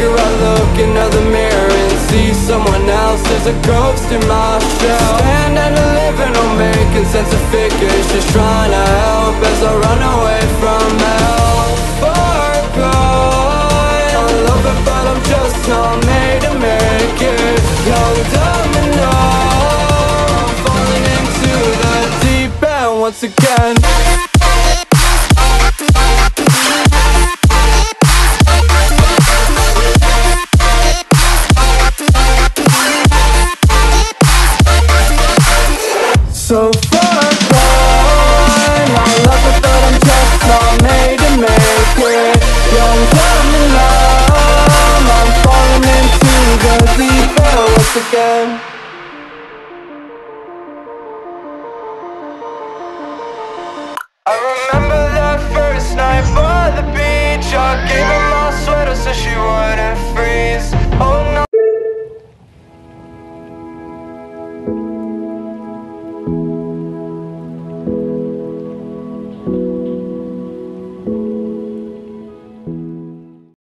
figure I look into the mirror and see someone else. There's a ghost in my shell. Standing and living on making sense of figures Just trying to help as I run away from hell. Far gone I love it but I'm just not made to make it. Young, dumb and numb Falling into the deep end once again. so far gone. I love, I but I'm just not made to make it. Young coming love, I'm falling into the deep end once again.